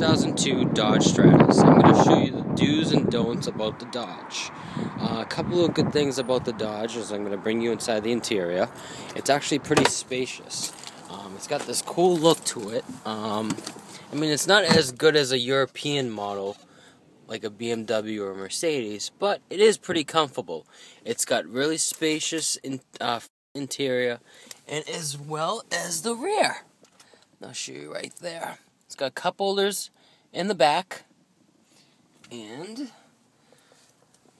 2002 Dodge Stratus. I'm going to show you the do's and don'ts about the Dodge. Uh, a couple of good things about the Dodge is I'm going to bring you inside the interior. It's actually pretty spacious. Um, it's got this cool look to it. Um, I mean, it's not as good as a European model like a BMW or a Mercedes, but it is pretty comfortable. It's got really spacious in, uh, interior and as well as the rear. I'll show you right there. It's got cup holders in the back and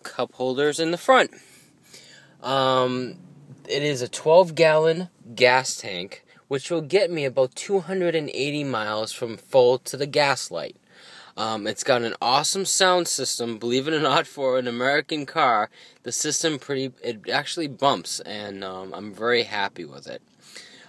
cup holders in the front. Um, it is a 12 gallon gas tank, which will get me about 280 miles from full to the gas light. Um, it's got an awesome sound system. Believe it or not, for an American car, the system pretty it actually bumps, and um, I'm very happy with it.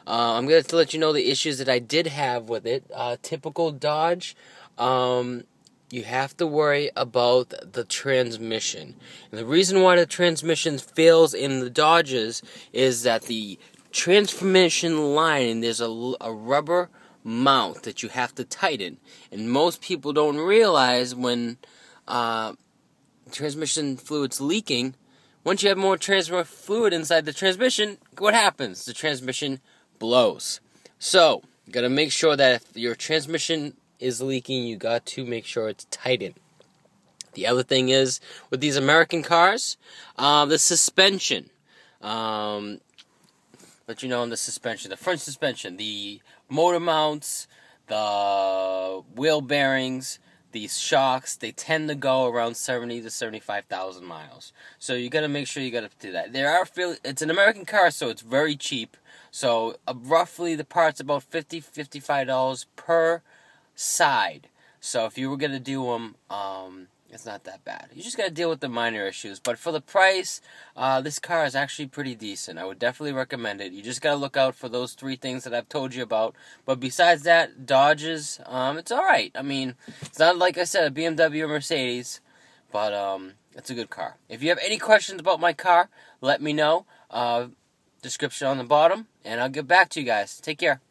Uh, I'm going to let you know the issues that I did have with it. Uh, typical Dodge, um, you have to worry about the transmission. And the reason why the transmission fails in the Dodges is that the transmission line, there's a, a rubber mount that you have to tighten. And most people don't realize when uh, transmission fluid's leaking, once you have more transmission fluid inside the transmission, what happens? The transmission blows. So, you gotta make sure that if your transmission is leaking, you got to make sure it's tightened. The other thing is with these American cars, uh, the suspension. Um, let you know on the suspension, the front suspension, the motor mounts, the wheel bearings, these shocks, they tend to go around 70 to 75,000 miles. So you got to make sure you got to do that. There are it's an American car so it's very cheap. So uh, roughly the parts about 50 55 dollars per side. So if you were going to do them um, it's not that bad. You just got to deal with the minor issues. But for the price, uh, this car is actually pretty decent. I would definitely recommend it. You just got to look out for those three things that I've told you about. But besides that, Dodges, um, it's all right. I mean, it's not like I said a BMW or Mercedes, but um, it's a good car. If you have any questions about my car, let me know. Uh, description on the bottom, and I'll get back to you guys. Take care.